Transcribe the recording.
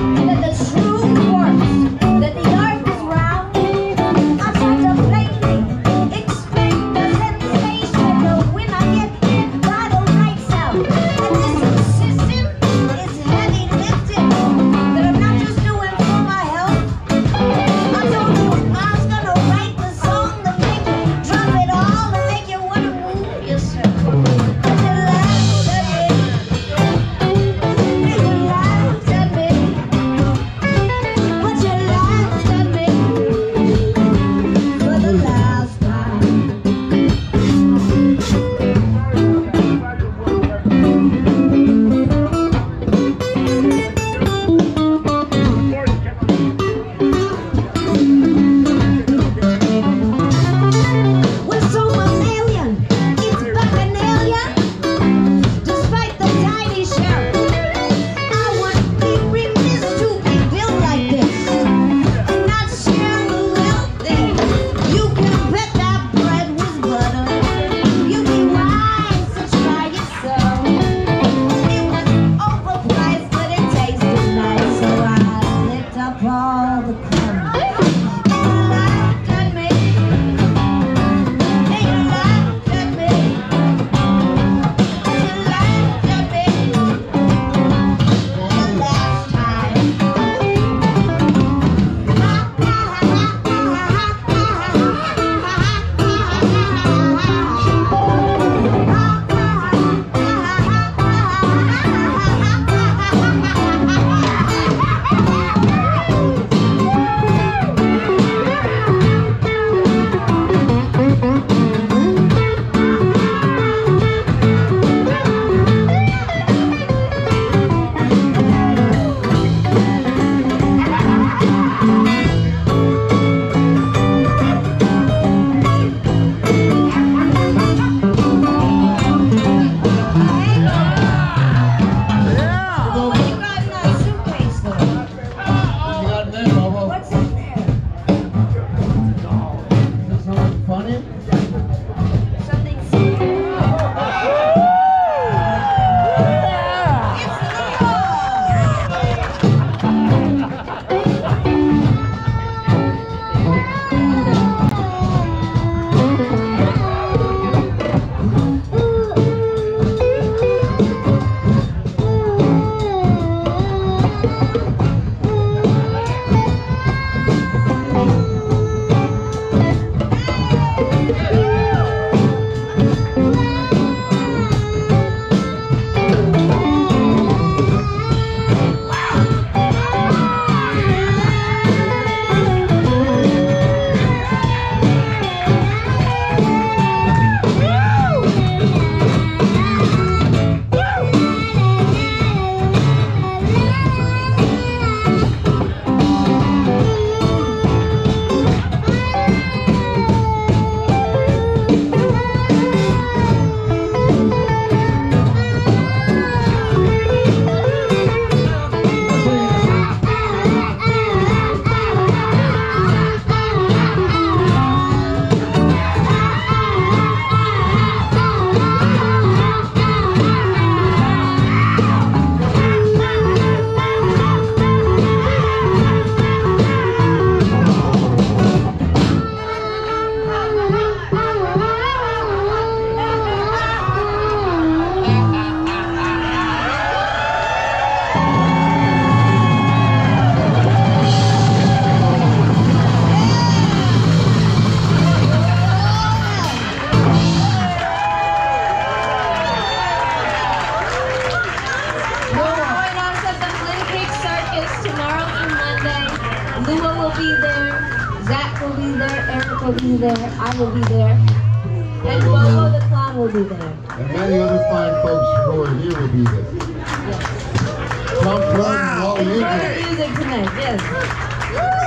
And will be there. I will be there. And Bobo the Clown will be there. And many other fine folks who are here will be there. Yes. Tom Clown, wow. music. music tonight, yes.